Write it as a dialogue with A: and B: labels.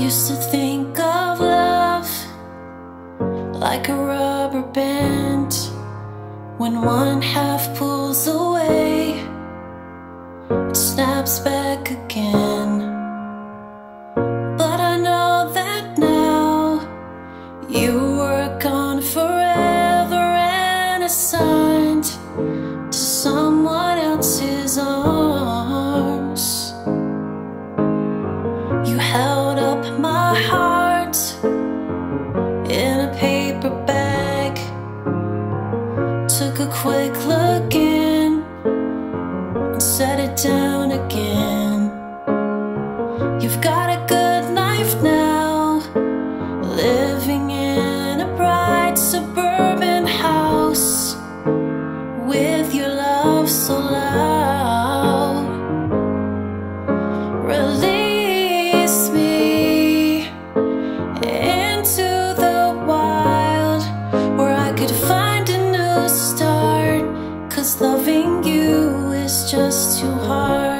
A: Used to think of love like a rubber band. When one half pulls away, it snaps back again. But I know that now you were gone forever and assigned again. You've got a good life now, living in a bright suburban house with your love so loud. Release me into the wild where I could find a new start. Cause loving you is just too hard.